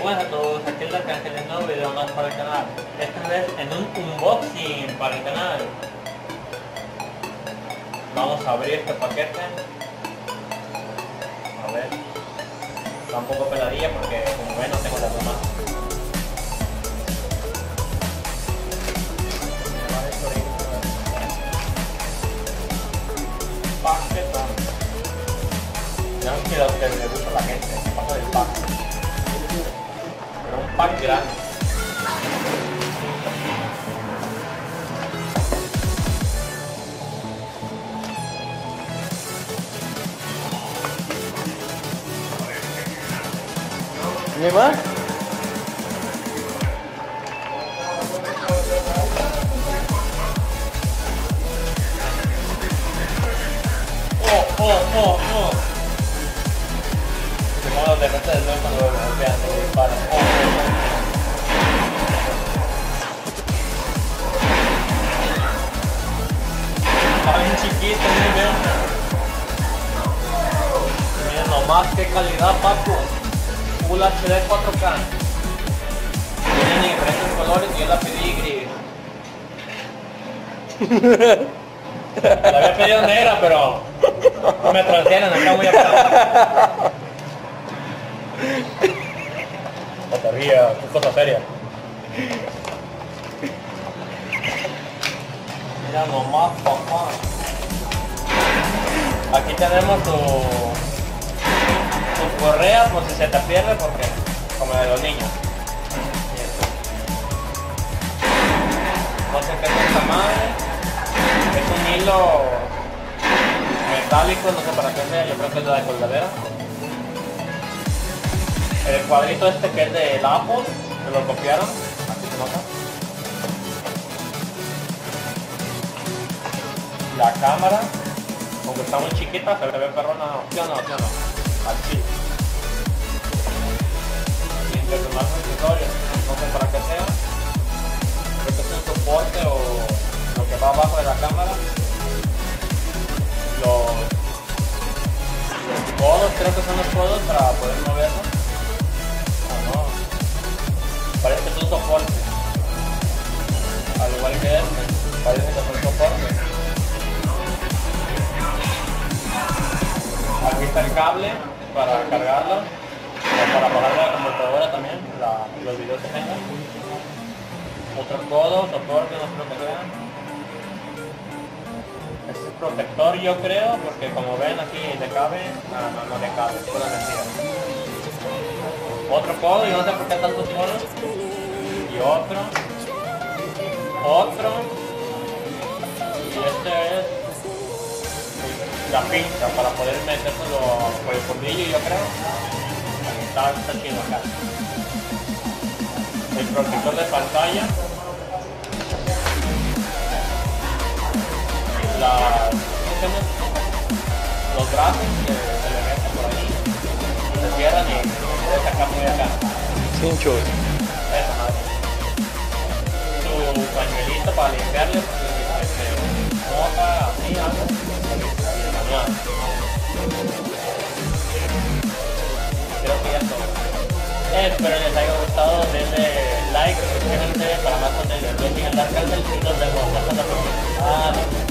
buenas a todos, aquí es Arcángel un nuevo video más para el canal. Esta vez en un unboxing para el canal. Vamos a abrir este paquete. A ver. Está un poco peladilla porque como ven no tengo la toma. Paquete. No quiero que le gusta la 发给。你们。哦哦。哦哦 modo de cuando. Está bien chiquito, miren. Nomás qué calidad, papu. Full HD 4K. Vienen en diferentes colores y yo la pedí gris. La había pedido negra, pero me transfieren acá muy atrás. Batería, qué cosa seria. Mira nomás, papá. Aquí tenemos tu, tu correa por si se te pierde, porque como de los niños. No sé qué es esta madre. Es un hilo metálico, no sé para qué sea, yo creo que es la de colgadera. El cuadrito este que es de Apple, que lo copiaron, así se nota. La cámara, aunque está muy chiquita, se ve perrona, ¿sí o no? ¿Sí o no? Chile. Y más accesorios, no sé para qué sea. Creo que es un soporte o lo que va abajo de la cámara. Los, los codos, creo que son los codos para poder moverlo. Soporte. Al igual que este, parece que es un soporte. Aquí está el cable para cargarlo. O para ponerle la computadora también, los videos que tengan. Otro codo, soporte, no lo que sea. Es el protector yo creo, porque como ven aquí le cabe, no, no, no le cabe, es pura mentira. Otro codo, y no sé por qué tantos codos. Otro. Otro. Y este es la pinza para poder metérselo por el fondillo yo creo. Está, está chido acá. El protector de pantalla. las, ¿cómo se llama? los brazos que se le meten por ahí se cierran y se sacar muy acá. Pañuelito para limpiarle. Creo que ya es todo. Eh, espero les haya gustado, denle like, suscríbanse para más contenido. Yo.